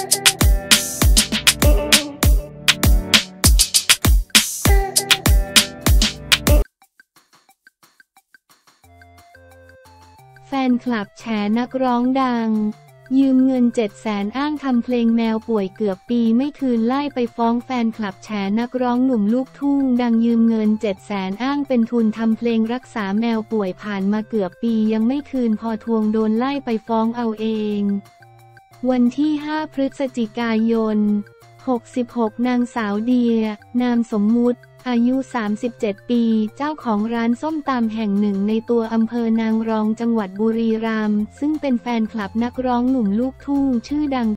แฟนคลับแฉนักร้องดัง ยืมเงิน7 0 0แสนอ้างทำเพลงแมวป่วยเกือบปีไม่คืนไล่ไปฟ้องแฟนคลับแฉนักร้องหนุ่มลูกทุ่ง ดังยืมเงิน7 0 0แสนอ้างเป็นทุนทำเพลงรักษาแมวป่วยผ่านมาเกือบปียังไม่คืนพอทวงโดนไล่ไปฟ้องเอาเอง วันที่ 5 พฤศจิกายน 66 นางสาวเดีย นามสมมุติ อายุ 37 ปี เจ้าของร้านส้มตำแห่งหนึ่งในตัวอำเภอนางรองจังหวัดบุรีรัมย์ซึ่งเป็นแฟนคลับนักร้องหนุ่มลูกทุ่งชื่อดัง